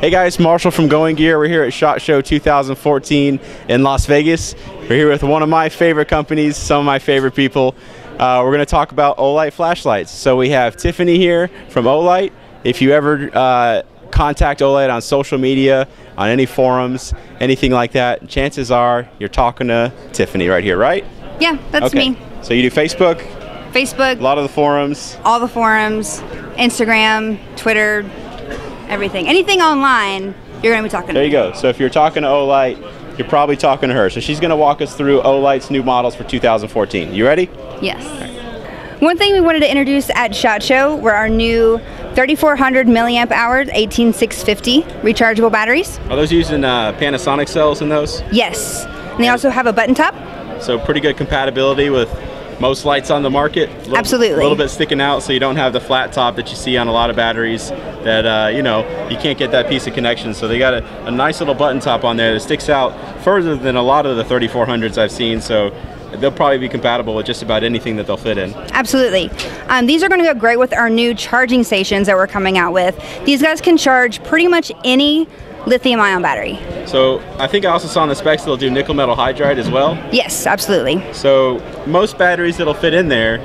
Hey guys, Marshall from Going Gear. We're here at SHOT Show 2014 in Las Vegas. We're here with one of my favorite companies, some of my favorite people. Uh, we're going to talk about Olight flashlights. So we have Tiffany here from Olight. If you ever uh, contact Olight on social media, on any forums, anything like that, chances are you're talking to Tiffany right here, right? Yeah, that's okay. me. So you do Facebook, Facebook, a lot of the forums. all the forums, Instagram, Twitter, everything. Anything online, you're going to be talking to. There you me. go. So if you're talking to Olight, you're probably talking to her. So she's going to walk us through Olight's new models for 2014. You ready? Yes. One thing we wanted to introduce at SHOT Show were our new 3400 milliamp hours 18650 rechargeable batteries. Are those using uh, Panasonic cells in those? Yes. And they also have a button top. So pretty good compatibility with most lights on the market. A little- Absolutely. A little bit sticking out, so you don't have the flat top that you see on a lot of batteries. That uh, you know you can't get that piece of connection. So they got a, a nice little button top on there that sticks out further than a lot of the 3400s I've seen. So they'll probably be compatible with just about anything that they'll fit in. Absolutely. Um, these are going to go great with our new charging stations that we're coming out with. These guys can charge pretty much any lithium ion battery. So I think I also saw in the specs they'll do nickel metal hydride as well. Yes, absolutely. So most batteries that'll fit in there,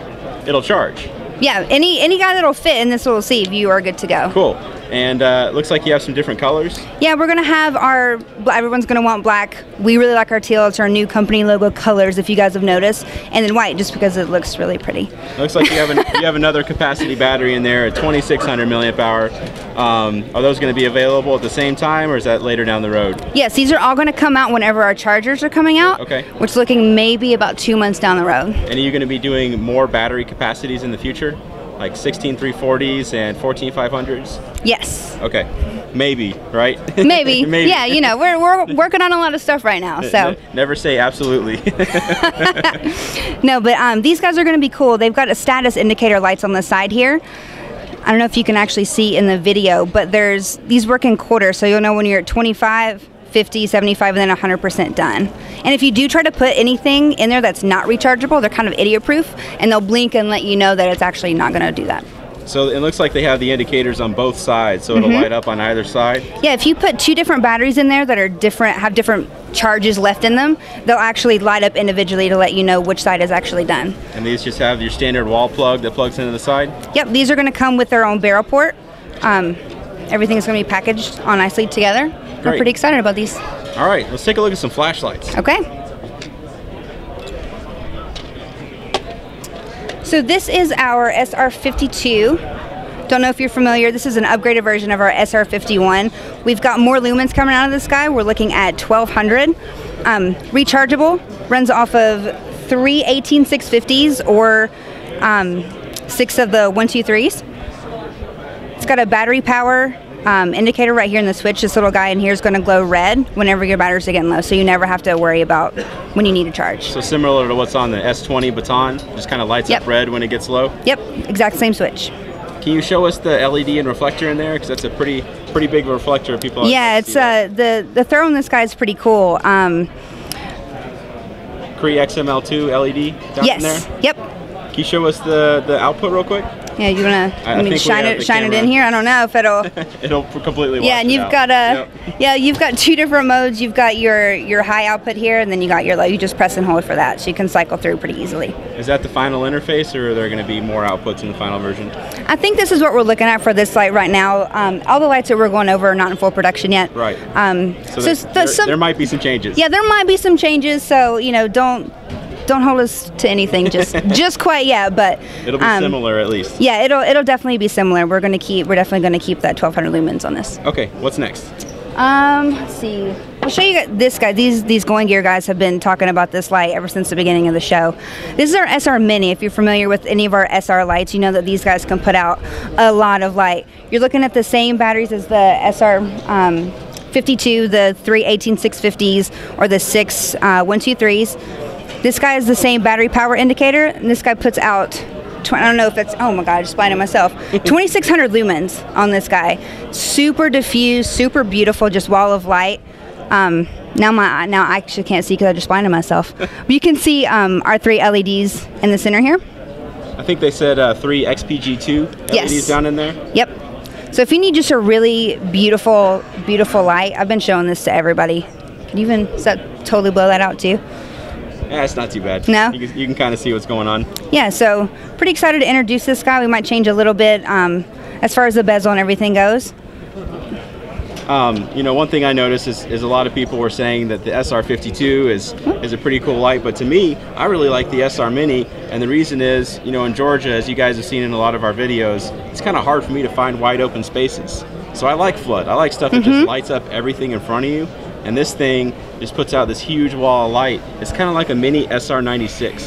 it'll charge. Yeah, any any guy that'll fit in this little sleeve, you are good to go. Cool. And uh, it looks like you have some different colors. Yeah, we're gonna have our. Everyone's gonna want black. We really like our teal. It's our new company logo colors, if you guys have noticed, and then white, just because it looks really pretty. Looks like you have an, you have another capacity battery in there, a 2600 milliamp hour. Um, are those going to be available at the same time, or is that later down the road? Yes, these are all gonna come out whenever our chargers are coming out. Okay. Which is looking maybe about two months down the road. And are you going to be doing more battery capacities in the future, like 16340s and 14500s? Yes. Okay, maybe, right? Maybe. maybe. Yeah, you know, we're, we're working on a lot of stuff right now. So. Never say absolutely. No, but um, these guys are going to be cool. They've got a status indicator lights on the side here. I don't know if you can actually see in the video, but there's these work in quarters, so you'll know when you're at 25, 50, 75, and then 100% done. And if you do try to put anything in there that's not rechargeable, they're kind of idiot proof, and they'll blink and let you know that it's actually not going to do that. so it looks like they have the indicators on both sides, so it'll Mm-hmm. light up on either side. Yeah, if you put two different batteries in there that are different, have different charges left in them, they'll actually light up individually to let you know which side is actually done. And these just have your standard wall plug that plugs into the side. Yep, these are going to come with their own barrel port. Um, everything is going to be packaged all nicely together. Great. pretty excited about these. All right, let's take a look at some flashlights. Okay. So this is our SR52. Don't know if you're familiar. This is an upgraded version of our SR51. We've got more lumens coming out of this guy. We're looking at 1200. Um, rechargeable, runs off of three 18650s or um, six of the 123s. It's got a battery power um, indicator right here in the switch. This little guy in here is going to glow red whenever your batteries are getting low, so you never have to worry about when you need to charge. So similar to what's on the S20 baton, just kind of lights Yep. up red when it gets low. Yep, exact same switch. Can you show us the LED and reflector in there? Because that's a pretty pretty big reflector. People. Yeah, it's uh, the the throw in this guy is pretty cool. Um, Cree XML2 LED down yes. in there. Yep. Can you show us the the output real quick? Yeah, you wanna I- I let me think we shine it shine it in here? I don't know if it'll. It'll completely. yeah, and you've got a Yep. yeah, you've got two different modes. You've got your your high output here, and then you got your low. You just press and hold for that, so you can cycle through pretty easily. Is that the final interface, or are there going to be more outputs in the final version? I think this is what we're looking at for this light right now. Um, all the lights that we're going over are not in full production yet. Right. Um, So, so there, there, some- there might be some changes. yeah, there might be some changes. So you know, don't don't hold us to anything just just quite yet. But It'll be um, similar at least. Yeah, it'll it'll definitely be similar. We're gonna keep we're definitely gonna keep that 1200 lumens on this. Okay, what's next? Um, let's see. I'll show you this guy. These these going gear guys have been talking about this light ever since the beginning of the show. This is our SR Mini. If you're familiar with any of our SR lights, you know that these guys can put out a lot of light. You're looking at the same batteries as the SR. Um, 52, the three 18650s, or the six uh, 123s. This guy is the same battery power indicator, and this guy puts out. tw- I don't know if it's, Oh my god, I just blinded myself. 2,600 lumens on this guy. Super diffuse, super beautiful, just wall of light. Um, now my now I actually can't see because I just blinded myself. but you can see um, our three LEDs in the center here. I think they said uh, three XPG2 LEDs Yes. down in there. Yep. So if you need just a really beautiful, beautiful light, I've been showing this to everybody. Can you even does that totally blow that out too? Yeah, it's not too bad. No? You can, you can kind of see what's going on. Yeah, so pretty excited to introduce this guy. We might change a little bit um, as far as the bezel and everything goes. Um, you know, one thing I noticed is, is a lot of people were saying that the SR52 is is a pretty cool light, but to me, I really like the SR Mini, and the reason is, you know, in Georgia, as you guys have seen in a lot of our videos, it's kind of hard for me to find wide open spaces. So I like flood. I like stuff that just lights up everything in front of you, and this thing just puts out this huge wall of light. It's kind of like a mini SR96.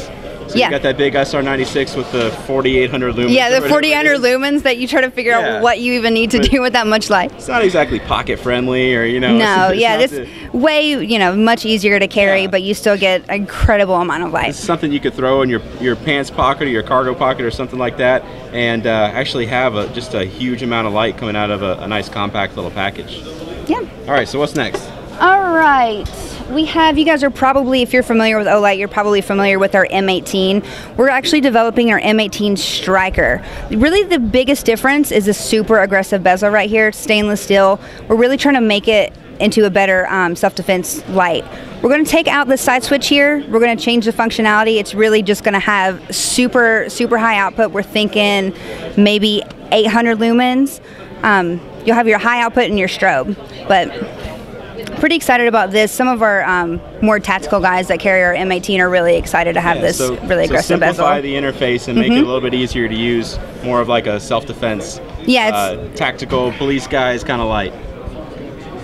So Yeah. you got that big SR96 with the 4800 lumens. Yeah, the whatever 4,800 lumens that you try to figure Yeah. out what you even need to But- do with that much light. It's not exactly pocket friendly, or you know. No, it's yeah, this the- way you know much easier to carry, Yeah. but you still get an incredible amount of light. It's something you could throw in your, your pants pocket or your cargo pocket or something like that, and uh, actually have a, just a huge amount of light coming out of a, a nice compact little package. Yeah. All right, so what's next? All right. We have, you guys are probably, if you're familiar with Olight, you're probably familiar with our M18. We're actually developing our M18 Striker. Really, the biggest difference is a super aggressive bezel right here, stainless steel. We're really trying to make it into a better um, self defense light. We're going to take out the side switch here. We're going to change the functionality. It's really just going to have super, super high output. We're thinking maybe 800 lumens. Um, you'll have your high output and your strobe, but pretty excited about this. Some of our um, more tactical guys that carry our M18 are really excited to have Yeah, this so, really so aggressive simplify bezel. Mm-hmm. the interface and make it a little bit easier to use, more of like a self-defense, Yeah, it's- uh, tactical police guys kind of light.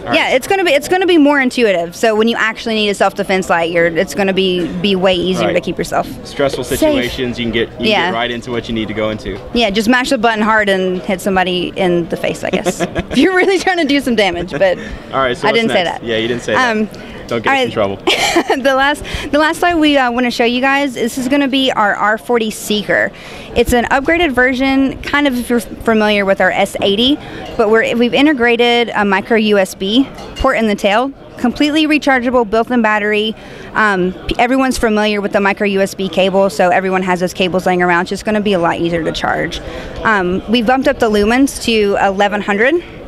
All yeah, it's gonna be it's gonna be more intuitive. So when you actually need a self defense light, you're it's gonna be be way easier Right. to keep yourself. Stressful Safe. situations, you can get you Yeah. get right into what you need to go into. Yeah, just mash the button hard and hit somebody in the face. I guess if you're really trying to do some damage. But All right, so I didn't say that. Yeah, you didn't say Um, that. Don't get all us in trouble. the last the last slide we uh, want to show you guys this is going to be our R40 Seeker. It's an upgraded version, kind of if you're familiar with our S80, but we're we've integrated a micro USB port in the tail, completely rechargeable built-in battery. Um, everyone's familiar with the micro USB cable, so everyone has those cables laying around. It's just going to be a lot easier to charge. Um, we bumped up the lumens to 1100.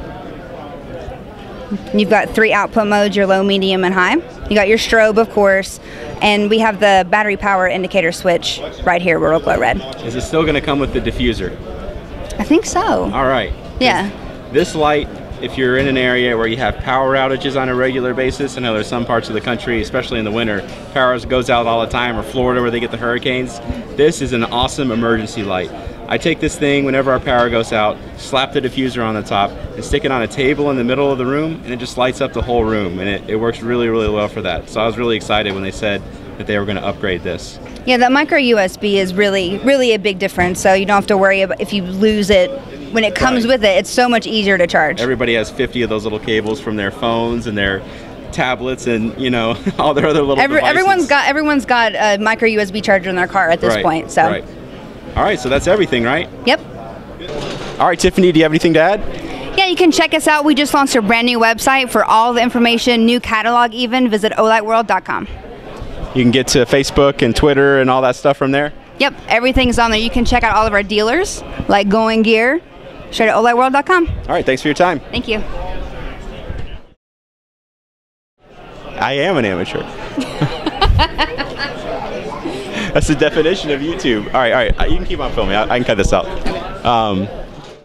You've got three output modes, your low, medium, and high. You got your strobe, of course, and we have the battery power indicator switch right here, where it'll glow red. Is it still going to come with the diffuser? I think so. All right. Yeah. This light, if you're in an area where you have power outages on a regular basis, I know there's some parts of the country, especially in the winter, power goes out all the time, or Florida where they get the hurricanes. This is an awesome emergency light. I take this thing whenever our power goes out, slap the diffuser on the top, and stick it on a table in the middle of the room, and it just lights up the whole room, and it, it works really, really well for that. So I was really excited when they said that they were going to upgrade this. Yeah, that micro USB is really, really a big difference. So you don't have to worry about if you lose it when it comes Right. with it. It's so much easier to charge. Everybody has 50 of those little cables from their phones and their tablets and you know all their other little Every, devices. everyone's got everyone's got a micro USB charger in their car at this right, point. So, right. All right, so that's everything, right? yep. All right, Tiffany, do you have anything to add? Yeah, you can check us out. We just launched a brand new website for all the information, new catalog even. Visit olightworld.com. You can get to Facebook and Twitter and all that stuff from there. Yep, everything's on there. You can check out all of our dealers, like Going Gear, straight at olightworld.com. All right, thanks for your time. Thank you. I am an amateur. That's the definition of YouTube. All right, all right. You can keep on filming. I, I can cut this out. Um,